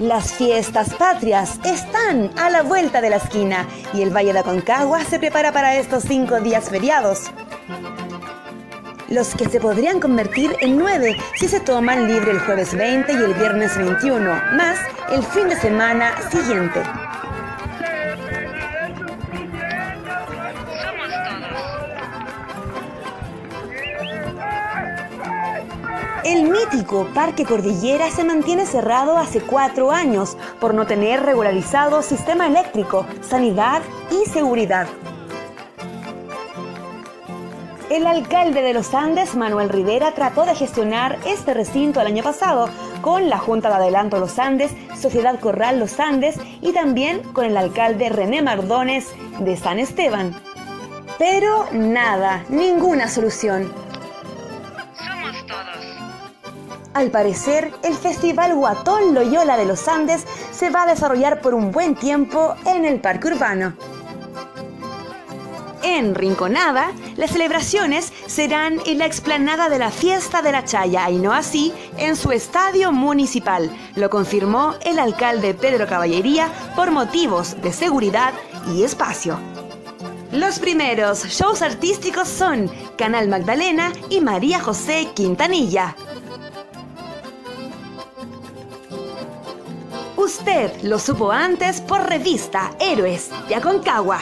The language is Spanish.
Las fiestas patrias están a la vuelta de la esquina y el Valle de Aconcagua se prepara para estos cinco días feriados. Los que se podrían convertir en nueve si se toman libre el jueves 20 y el viernes 21, más el fin de semana siguiente. El mítico Parque Cordillera se mantiene cerrado hace cuatro años por no tener regularizado sistema eléctrico, sanidad y seguridad. El alcalde de los Andes, Manuel Rivera, trató de gestionar este recinto el año pasado con la Junta de Adelanto Los Andes, Sociedad Corral Los Andes y también con el alcalde René Mardones de San Esteban. Pero nada, ninguna solución. Al parecer, el Festival Guatón Loyola de los Andes se va a desarrollar por un buen tiempo en el Parque Urbano. En Rinconada, las celebraciones serán en la explanada de la Fiesta de la Chaya y no así en su estadio municipal, lo confirmó el alcalde Pedro Caballería por motivos de seguridad y espacio. Los primeros shows artísticos son Canal Magdalena y María José Quintanilla. Usted lo supo antes por revista Héroes de Aconcagua.